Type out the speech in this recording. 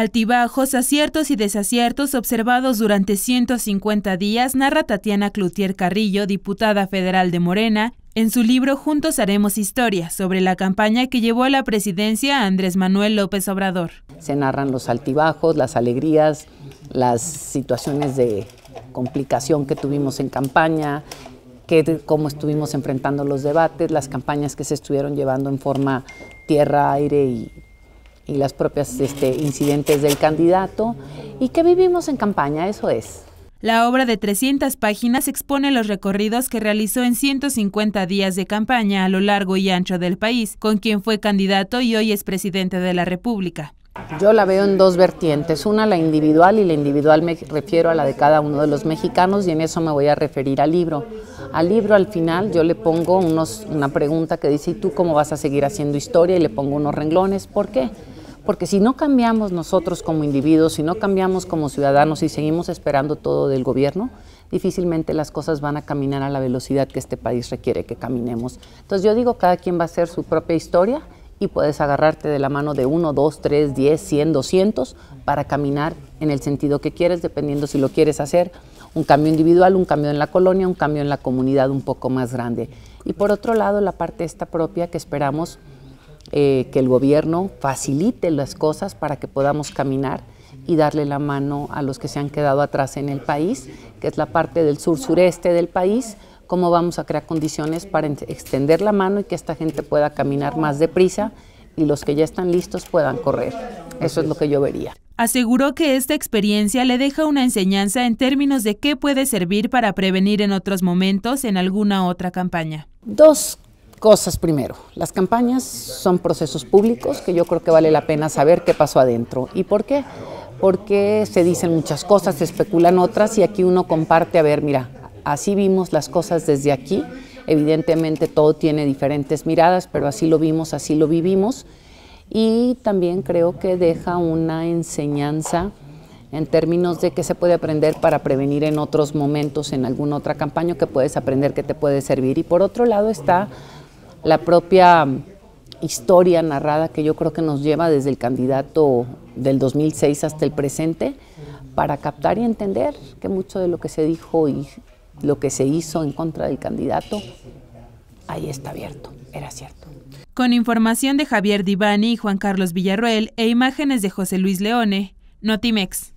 Altibajos, aciertos y desaciertos observados durante 150 días, narra Tatiana Cloutier Carrillo, diputada federal de Morena, en su libro Juntos Haremos Historia, sobre la campaña que llevó a la presidencia a Andrés Manuel López Obrador. Se narran los altibajos, las alegrías, las situaciones de complicación que tuvimos en campaña, que, cómo estuvimos enfrentando los debates, las campañas que se estuvieron llevando en forma tierra, aire y y las propias este, incidentes del candidato y que vivimos en campaña, eso es. La obra de 300 páginas expone los recorridos que realizó en 150 días de campaña a lo largo y ancho del país, con quien fue candidato y hoy es presidente de la República. Yo la veo en dos vertientes, una la individual y la individual me refiero a la de cada uno de los mexicanos y en eso me voy a referir al libro. Al libro al final yo le pongo una pregunta que dice, ¿y tú cómo vas a seguir haciendo historia? Y le pongo unos renglones, ¿por qué? Porque si no cambiamos nosotros como individuos, si no cambiamos como ciudadanos y seguimos esperando todo del gobierno, difícilmente las cosas van a caminar a la velocidad que este país requiere que caminemos. Entonces yo digo, cada quien va a hacer su propia historia y puedes agarrarte de la mano de uno, dos, tres, diez, cien, doscientos para caminar en el sentido que quieres, dependiendo si lo quieres hacer, un cambio individual, un cambio en la colonia, un cambio en la comunidad un poco más grande. Y por otro lado, la parte esta propia que esperamos eh, que el gobierno facilite las cosas para que podamos caminar y darle la mano a los que se han quedado atrás en el país, que es la parte del sur-sureste del país, cómo vamos a crear condiciones para extender la mano y que esta gente pueda caminar más deprisa y los que ya están listos puedan correr. Eso es lo que yo vería. Aseguró que esta experiencia le deja una enseñanza en términos de qué puede servir para prevenir en otros momentos en alguna otra campaña. Dos cosas primero. Las campañas son procesos públicos que yo creo que vale la pena saber qué pasó adentro. ¿Y por qué? Porque se dicen muchas cosas, se especulan otras y aquí uno comparte, a ver, mira, así vimos las cosas desde aquí. Evidentemente todo tiene diferentes miradas, pero así lo vimos, así lo vivimos. Y también creo que deja una enseñanza en términos de que se puede aprender para prevenir en otros momentos, en alguna otra campaña, que puedes aprender que te puede servir. Y por otro lado está la propia historia narrada que yo creo que nos lleva desde el candidato del 2006 hasta el presente para captar y entender que mucho de lo que se dijo y lo que se hizo en contra del candidato, ahí está abierto, era cierto. Con información de Javier Divani y Juan Carlos Villarroel e imágenes de José Luis Leone, Notimex.